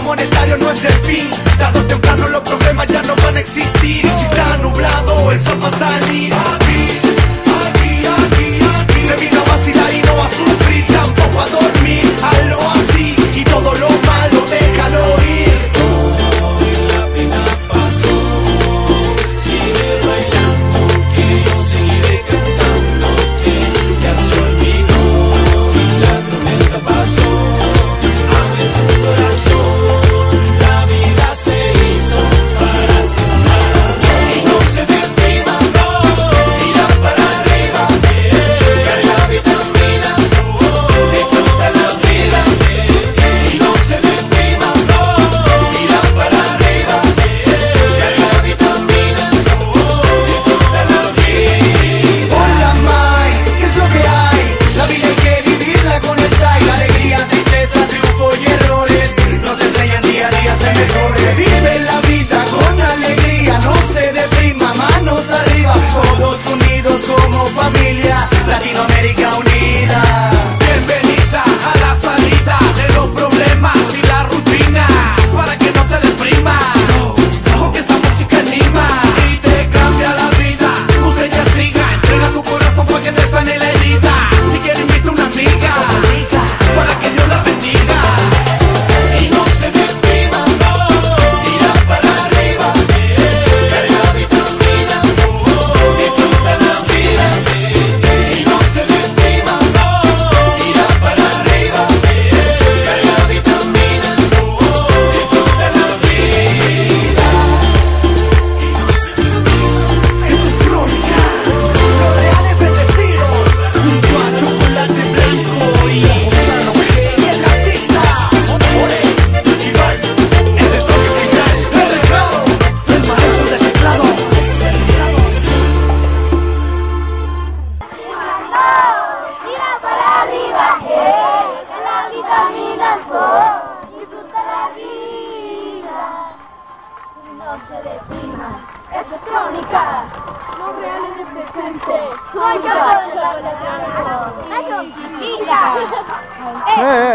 monetario no es el fin. Tarde o temprano los problemas ya no van a existir. Y si está nublado el sol va a salir. pobre vive la vida con alegría, no se deprima, manos arriba, todos unidos como familia. है